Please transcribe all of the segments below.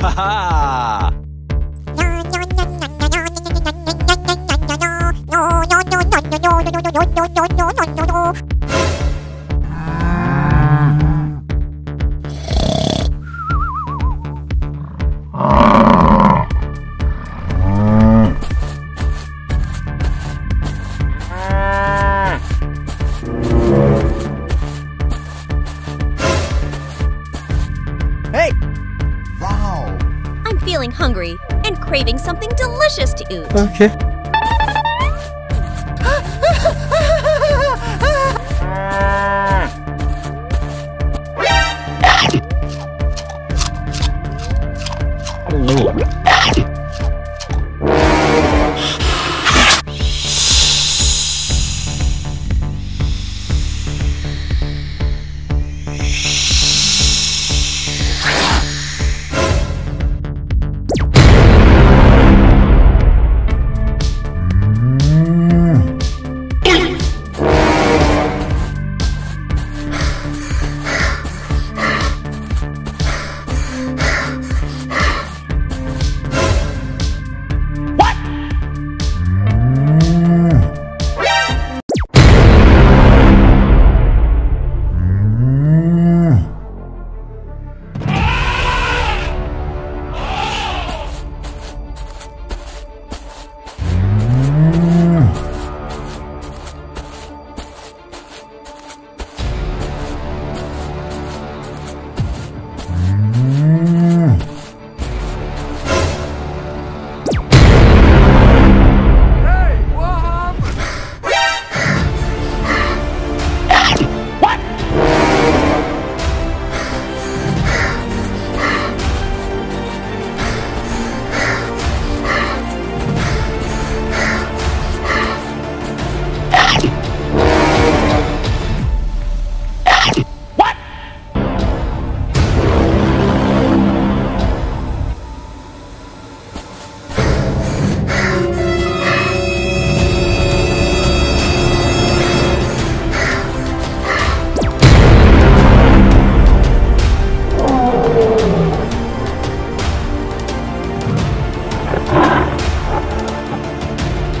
哈哈。Okay.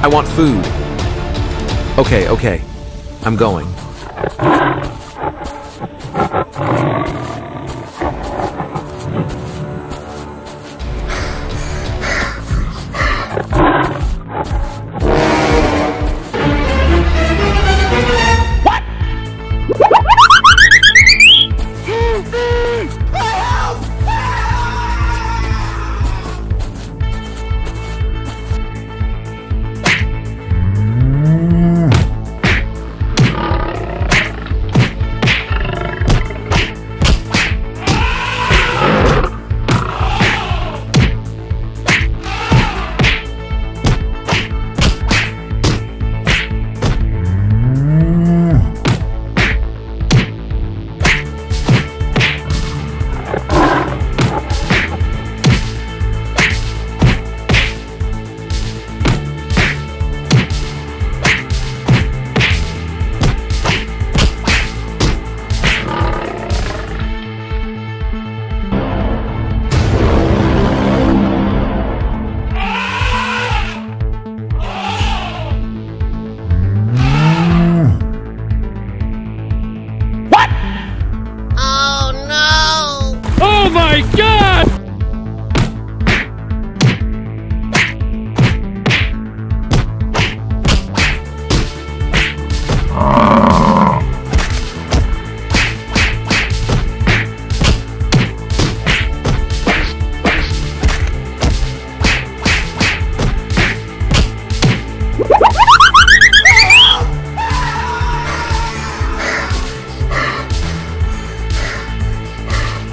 I want food. Okay, okay. I'm going.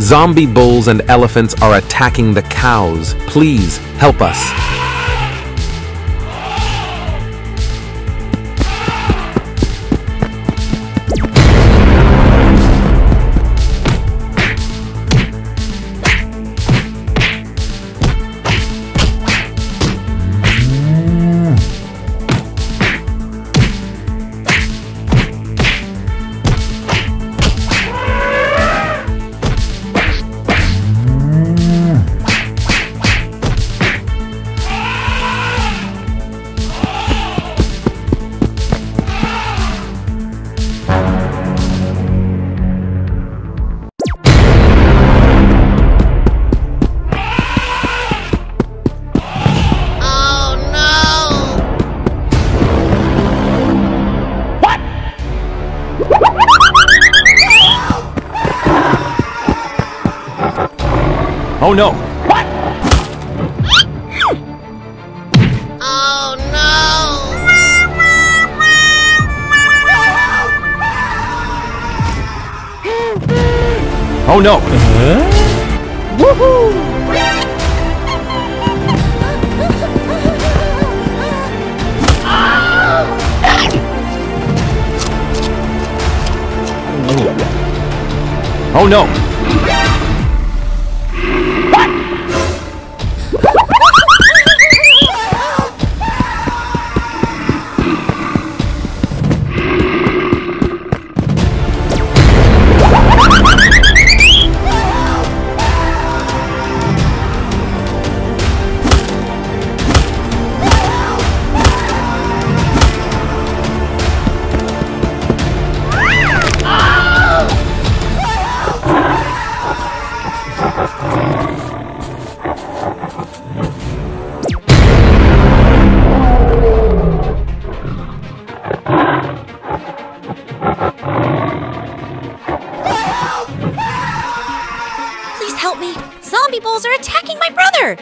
Zombie bulls and elephants are attacking the cows. Please help us. Oh no! What? Oh no! Oh no! Oh no! Help me. Zombie bulls are attacking my brother.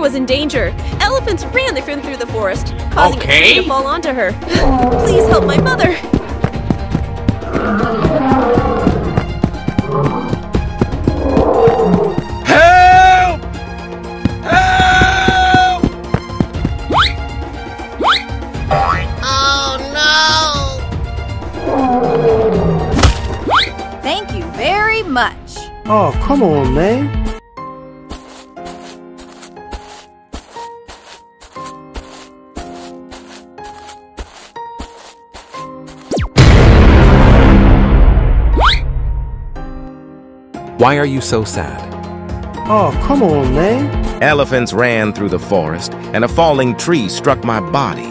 Was in danger. Elephants ran through through the forest, causing a tree to fall onto her. Please help my mother. Help! Help! Oh no! Thank you very much. Oh, come on, man. Why are you so sad? Oh, come on, man. Elephants ran through the forest, and a falling tree struck my body.